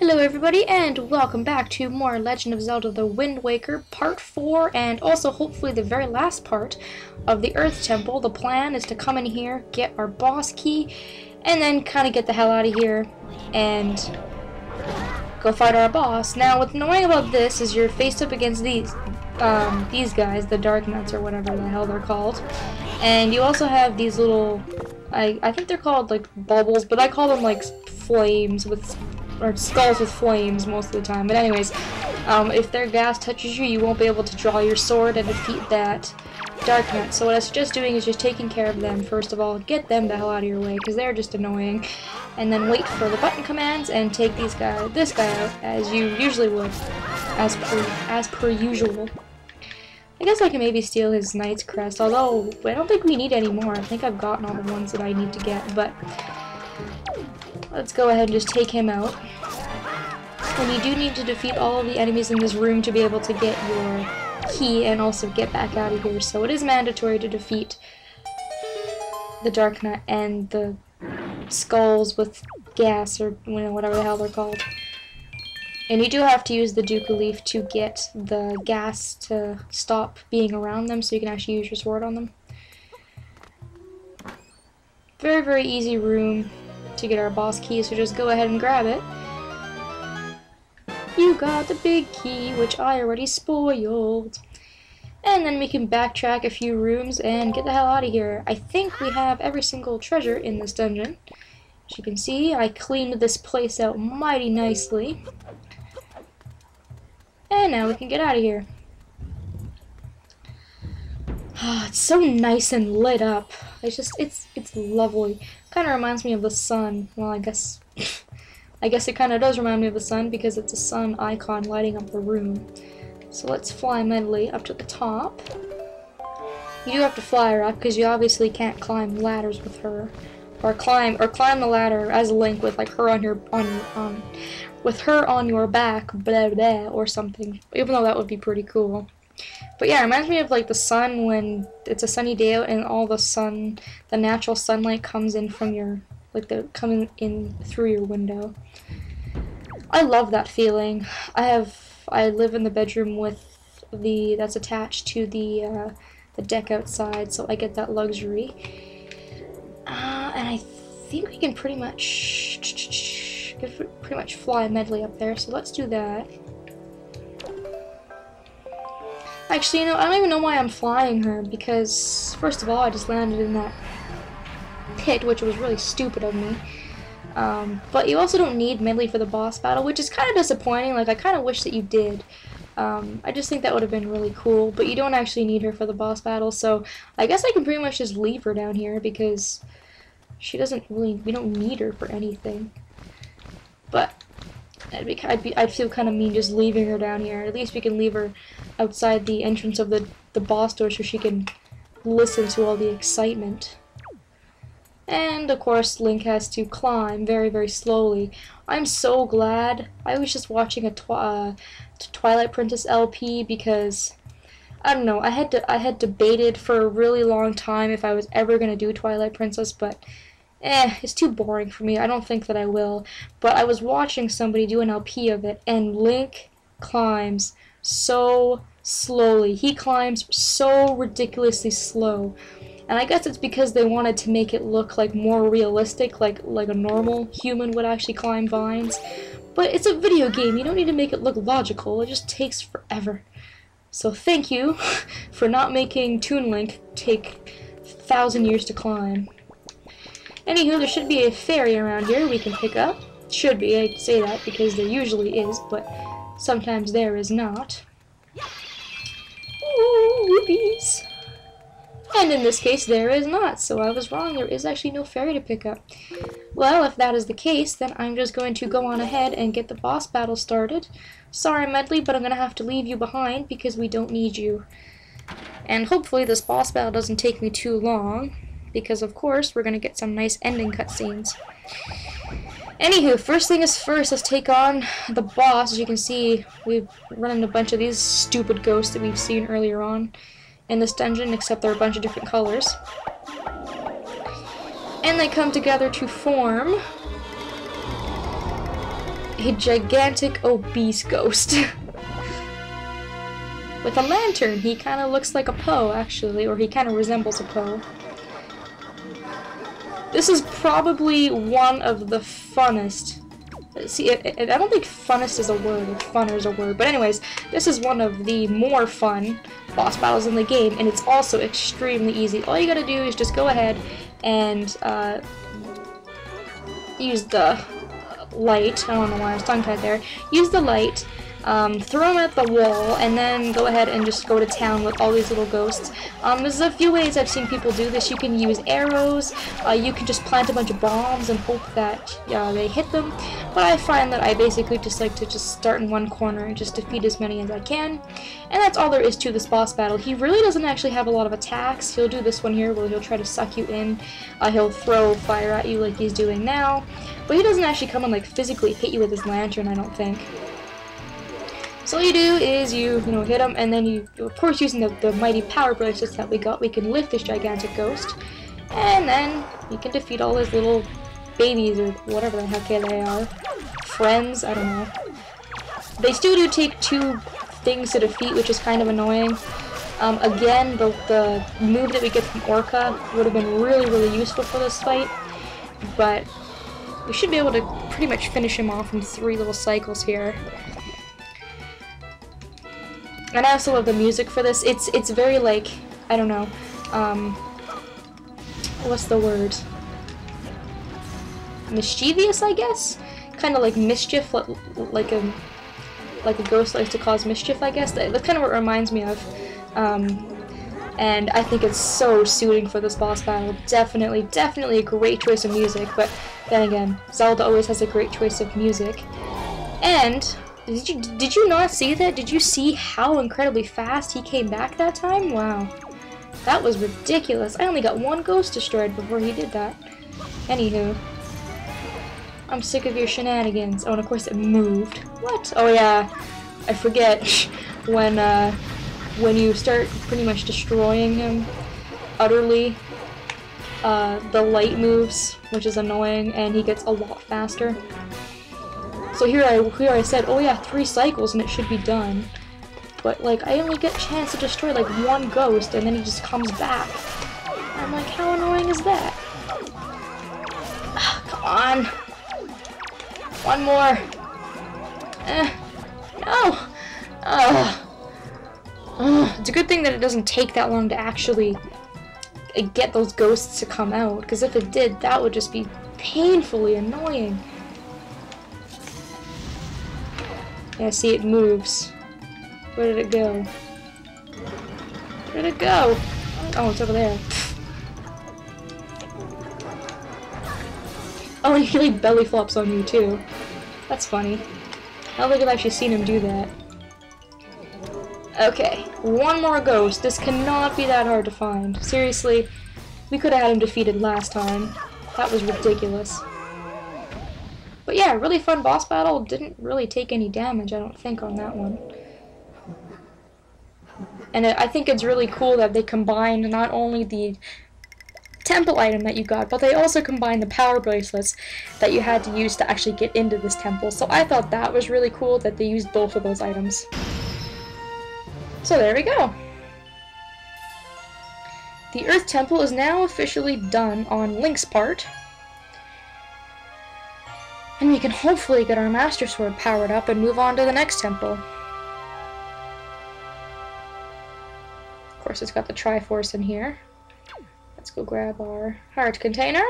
Hello everybody and welcome back to more Legend of Zelda The Wind Waker Part 4 and also hopefully the very last part of the Earth Temple. The plan is to come in here, get our boss key, and then kind of get the hell out of here and go fight our boss. Now what's annoying about this is you're faced up against these um, these guys, the Dark Darknuts or whatever the hell they're called. And you also have these little I, I think they're called like bubbles, but I call them like flames with or skulls with flames most of the time. But anyways, um, if their gas touches you, you won't be able to draw your sword and defeat that Darknut. So what I suggest doing is just taking care of them first of all. Get them the hell out of your way because they're just annoying, and then wait for the button commands and take these guy, this guy out as you usually would, as per as per usual. I guess I can maybe steal his Knight's Crest, although I don't think we need any more. I think I've gotten all the ones that I need to get, but let's go ahead and just take him out. And you do need to defeat all the enemies in this room to be able to get your key and also get back out of here. So it is mandatory to defeat the Darknut and the skulls with gas or you know, whatever the hell they're called. And you do have to use the Deku Leaf to get the gas to stop being around them so you can actually use your sword on them. Very, very easy room to get our boss key, so just go ahead and grab it. You got the big key, which I already spoiled. And then we can backtrack a few rooms and get the hell out of here. I think we have every single treasure in this dungeon. As you can see, I cleaned this place out mighty nicely. And now we can get out of here. Oh, it's so nice and lit up. It's just, it's, it's lovely. Kind of reminds me of the sun. Well, I guess, I guess it kind of does remind me of the sun because it's a sun icon lighting up the room. So let's fly Medli up to the top. You do have to fly her up because you obviously can't climb ladders with her, or climb or climb the ladder as a link with like her on your on um with her on your back, blah blah or something. Even though that would be pretty cool. But yeah, it reminds me of like the sun when it's a sunny day out and all the sun, the natural sunlight comes in from your, like the coming in through your window. I love that feeling. I have, I live in the bedroom with the, that's attached to the, uh, the deck outside, so I get that luxury. Uh, and I think we can pretty much, pretty much fly Medli up there, so let's do that. Actually, you know, I don't even know why I'm flying her, because, first of all, I just landed in that pit, which was really stupid of me. Um, but you also don't need Medli for the boss battle, which is kind of disappointing. Like, I kind of wish that you did. Um, I just think that would have been really cool, but you don't actually need her for the boss battle, so I guess I can pretty much just leave her down here, because she doesn't really, we don't need her for anything. But, I'd, be, I'd, be, I'd feel kind of mean just leaving her down here. At least we can leave her outside the entrance of the, the boss door so she can listen to all the excitement. And, of course, Link has to climb very, very slowly. I'm so glad. I was just watching a twi uh, Twilight Princess LP because, I don't know, I had to I had debated for a really long time if I was ever going to do Twilight Princess, but eh, it's too boring for me. I don't think that I will. But I was watching somebody do an LP of it, and Link climbs so slowly. He climbs so ridiculously slow. And I guess it's because they wanted to make it look like more realistic, like like a normal human would actually climb vines. But it's a video game. You don't need to make it look logical. It just takes forever. So thank you for not making Toon Link take thousand years to climb. Anywho, there should be a fairy around here we can pick up. Should be, I say that because there usually is, but sometimes there is not. Ooh, rupees! And in this case, there is not, so I was wrong. There is actually no fairy to pick up. Well, if that is the case, then I'm just going to go on ahead and get the boss battle started. Sorry, Medli, but I'm going to have to leave you behind because we don't need you. And hopefully this boss battle doesn't take me too long because of course we're gonna get some nice ending cutscenes. Anywho, first thing is first, let's take on the boss. As you can see, we've run into a bunch of these stupid ghosts that we've seen earlier on in this dungeon, except they're a bunch of different colors. And they come together to form a gigantic obese ghost. With a lantern, he kind of looks like a Poe, actually, or he kind of resembles a Poe. This is probably one of the funnest. See, it, it, I don't think funnest is a word, or funner is a word, but anyways, this is one of the more fun boss battles in the game, and it's also extremely easy. All you gotta do is just go ahead and uh, use the light. I don't know why I was tongue-tied there. Use the light um, throw them at the wall, and then go ahead and just go to town with all these little ghosts. Um, there's a few ways I've seen people do this. You can use arrows, uh, you can just plant a bunch of bombs and hope that uh, they hit them, but I find that I basically just like to just start in one corner and just defeat as many as I can, and that's all there is to this boss battle. He really doesn't actually have a lot of attacks. He'll do this one here where he'll try to suck you in, uh, he'll throw fire at you like he's doing now, but he doesn't actually come and like physically hit you with his lantern, I don't think. So all you do is you, you know, hit them, and then you, of course, using the, the mighty power bracelets that we got, we can lift this gigantic ghost, and then you can defeat all his little babies, or whatever the heck they are. Friends, I don't know. They still do take two things to defeat, which is kind of annoying. Um, again, the, the move that we get from Orca would have been really, really useful for this fight, but we should be able to pretty much finish him off in three little cycles here. And I also love the music for this. It's it's very like I don't know, um, what's the word? Mischievous, I guess. Kind of like mischief, like, a like a ghost likes to cause mischief. I guess that's kind of what it reminds me of. Um, and I think it's so suiting for this boss battle. Definitely, definitely a great choice of music. But then again, Zelda always has a great choice of music. And did you did you not see that? Did you see how incredibly fast he came back that time? Wow. That was ridiculous. I only got one ghost destroyed before he did that. Anywho. I'm sick of your shenanigans. Oh, and of course it moved. What? Oh yeah. I forget when uh when you start pretty much destroying him utterly uh, the light moves, which is annoying, and he gets a lot faster. So here I here I said, oh yeah, three cycles and it should be done. But like I only get a chance to destroy like one ghost and then he just comes back. I'm like, how annoying is that? come on. One more. Eh. No. Ugh. Ugh. It's a good thing that it doesn't take that long to actually get those ghosts to come out, because if it did, that would just be painfully annoying. Yeah, see, it moves. Where did it go? Where did it go? Oh, it's over there. Oh, he like belly flops on you too. That's funny. I don't think I've actually seen him do that. Okay, one more ghost. This cannot be that hard to find. Seriously, we could have had him defeated last time. That was ridiculous. But yeah, really fun boss battle. Didn't really take any damage, I don't think, on that one. And I think it's really cool that they combined not only the temple item that you got, but they also combined the power bracelets that you had to use to actually get into this temple. So I thought that was really cool that they used both of those items. So there we go. The Earth Temple is now officially done on Link's part. And we can hopefully get our Master Sword powered up and move on to the next temple. Of course, it's got the Triforce in here. Let's go grab our heart container.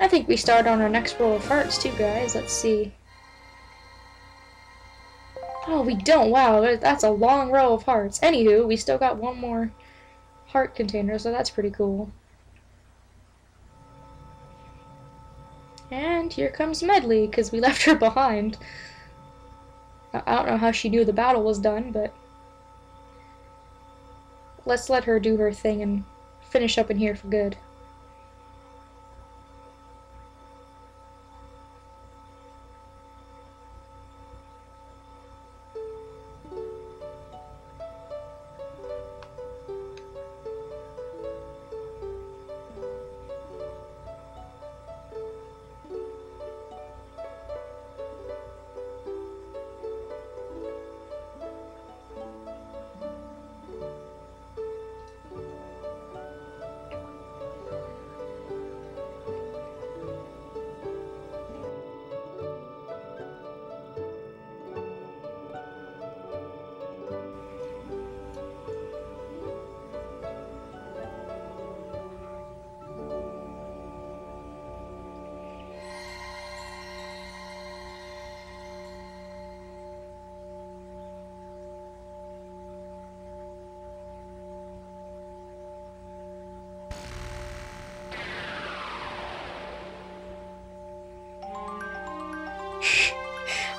I think we start on our next row of hearts too, guys. Let's see. Oh, we don't. Wow, that's a long row of hearts. Anywho, we still got one more heart container, so that's pretty cool. And here comes Medli, because we left her behind. I don't know how she knew the battle was done, but... Let's let her do her thing and finish up in here for good.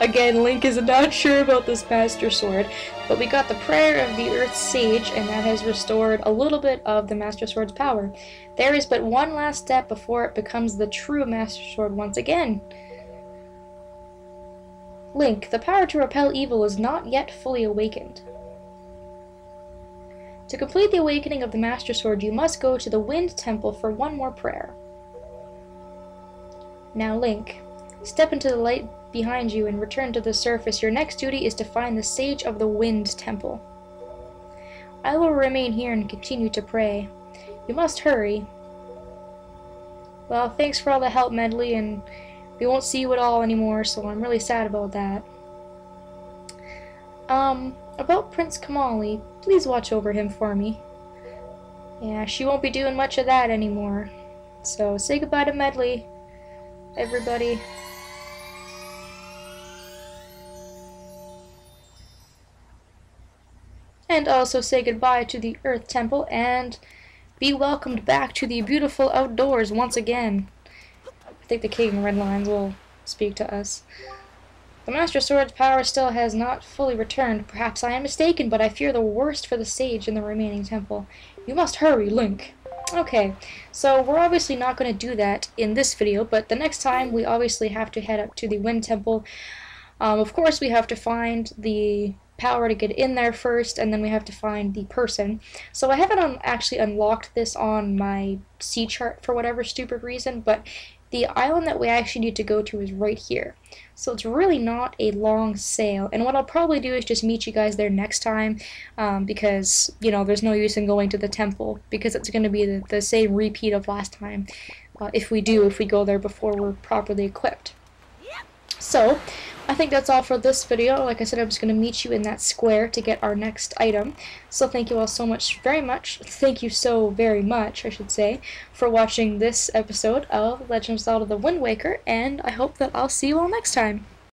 Again, Link is not sure about this Master Sword, but we got the prayer of the Earth Sage, and that has restored a little bit of the Master Sword's power. There is but one last step before it becomes the true Master Sword once again. Link, the power to repel evil is not yet fully awakened. To complete the awakening of the Master Sword, you must go to the Wind Temple for one more prayer. Now, Link, step into the light behind you and return to the surface. Your next duty is to find the Sage of the Wind Temple. I will remain here and continue to pray. You must hurry. Well, thanks for all the help, Medli, and we won't see you at all anymore, so I'm really sad about that. Um, about Prince Komali, please watch over him for me. Yeah, she won't be doing much of that anymore. So, say goodbye to Medli, everybody. And also say goodbye to the Earth Temple and be welcomed back to the beautiful outdoors once again. I think the King Red Lions will speak to us. The Master Sword's power still has not fully returned. Perhaps I am mistaken, but I fear the worst for the sage in the remaining temple. You must hurry, Link. Okay, so we're obviously not going to do that in this video, but the next time we obviously have to head up to the Wind Temple. Um, of course, we have to find the power to get in there first, and then we have to find the person. So I haven't un actually unlocked this on my sea chart for whatever stupid reason, but the island that we actually need to go to is right here. So it's really not a long sail. And what I'll probably do is just meet you guys there next time um, because, you know, there's no use in going to the temple because it's going to be the, the, same repeat of last time uh, if we do, if we go there before we're properly equipped. So, I think that's all for this video. Like I said, I'm just going to meet you in that square to get our next item. So thank you all so much, very much, thank you so very much, I should say, for watching this episode of Legend of Zelda The Wind Waker, and I hope that I'll see you all next time.